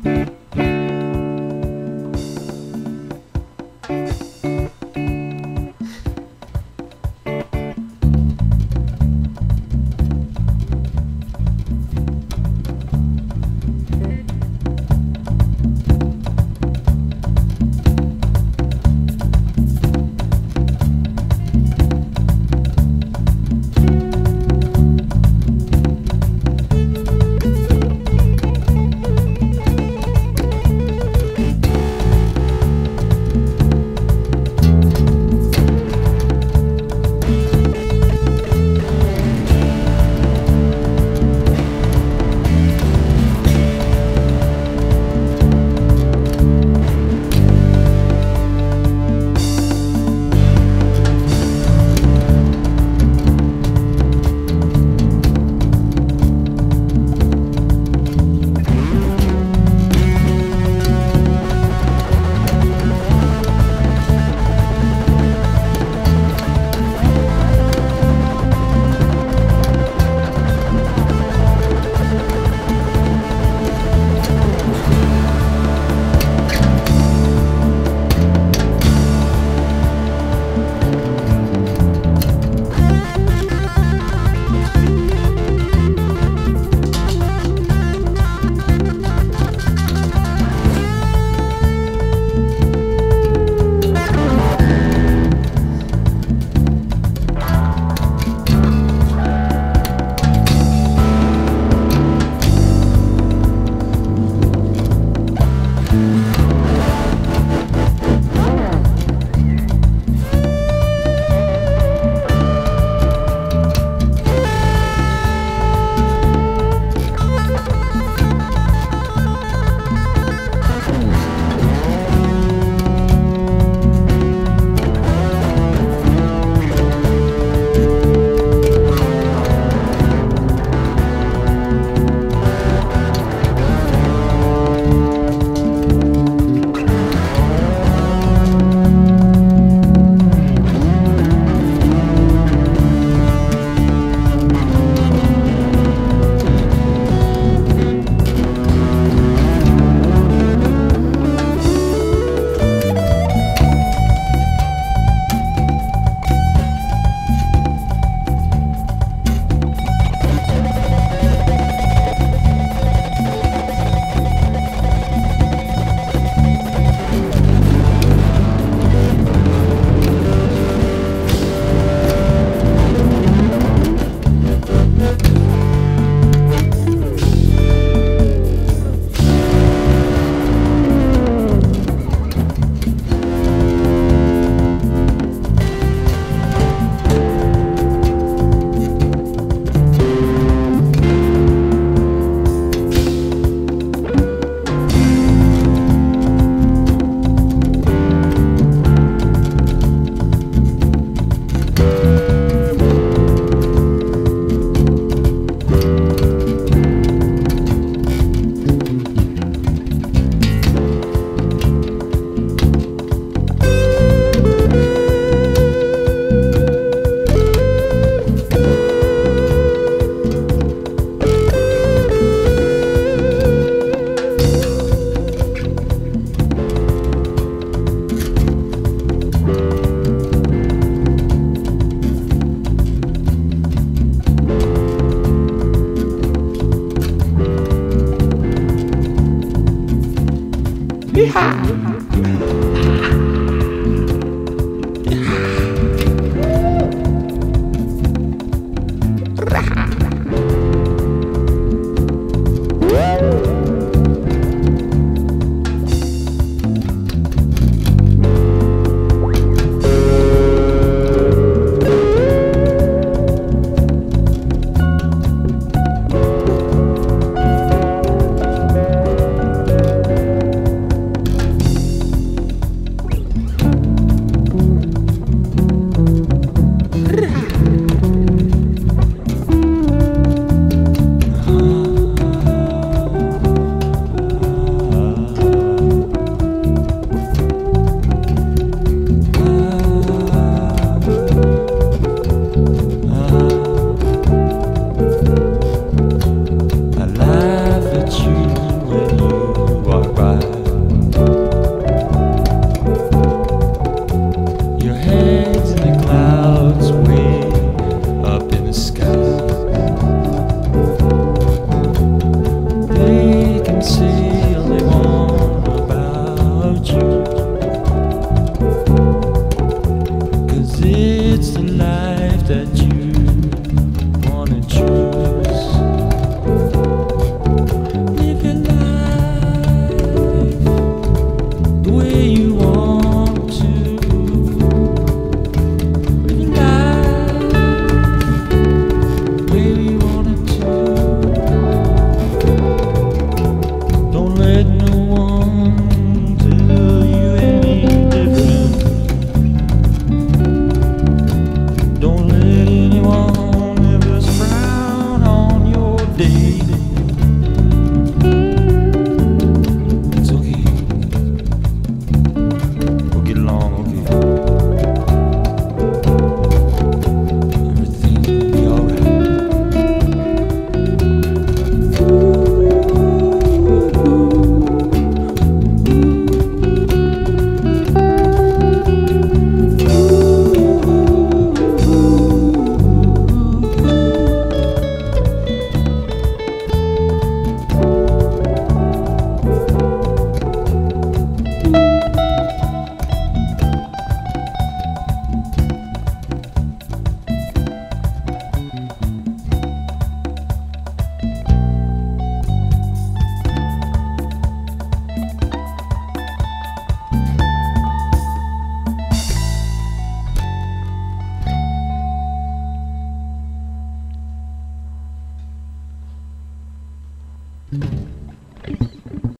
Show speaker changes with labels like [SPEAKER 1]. [SPEAKER 1] Thank you. 哈。
[SPEAKER 2] day.